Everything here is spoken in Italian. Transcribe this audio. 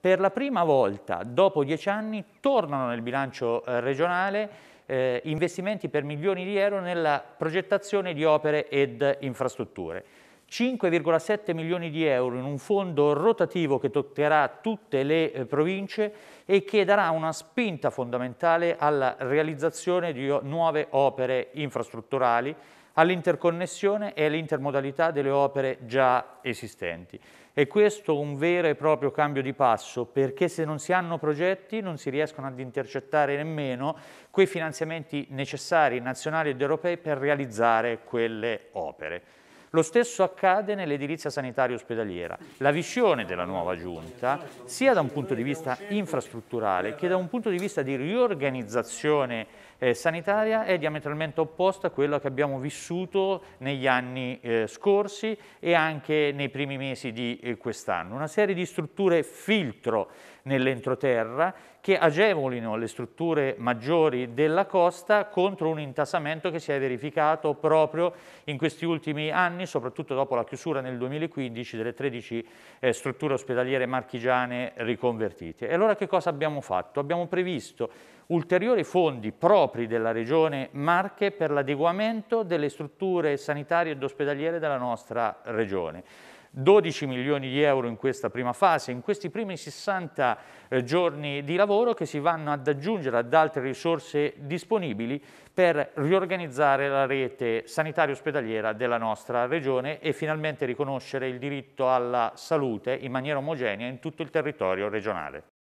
Per la prima volta, dopo dieci anni, tornano nel bilancio eh, regionale eh, investimenti per milioni di euro nella progettazione di opere ed infrastrutture. 5,7 milioni di euro in un fondo rotativo che toccherà tutte le eh, province e che darà una spinta fondamentale alla realizzazione di nuove opere infrastrutturali, all'interconnessione e all'intermodalità delle opere già esistenti. E questo un vero e proprio cambio di passo perché se non si hanno progetti non si riescono ad intercettare nemmeno quei finanziamenti necessari nazionali ed europei per realizzare quelle opere. Lo stesso accade nell'edilizia sanitaria ospedaliera. La visione della nuova giunta, sia da un punto di vista infrastrutturale che da un punto di vista di riorganizzazione eh, sanitaria, è diametralmente opposta a quella che abbiamo vissuto negli anni eh, scorsi e anche nei primi mesi di eh, quest'anno. Una serie di strutture filtro nell'entroterra che agevolino le strutture maggiori della costa contro un intasamento che si è verificato proprio in questi ultimi anni, soprattutto dopo la chiusura nel 2015 delle 13 eh, strutture ospedaliere marchigiane riconvertite. E allora che cosa abbiamo fatto? Abbiamo previsto ulteriori fondi propri della Regione Marche per l'adeguamento delle strutture sanitarie ed ospedaliere della nostra Regione. 12 milioni di euro in questa prima fase, in questi primi 60 eh, giorni di lavoro che si vanno ad aggiungere ad altre risorse disponibili per riorganizzare la rete sanitaria ospedaliera della nostra regione e finalmente riconoscere il diritto alla salute in maniera omogenea in tutto il territorio regionale.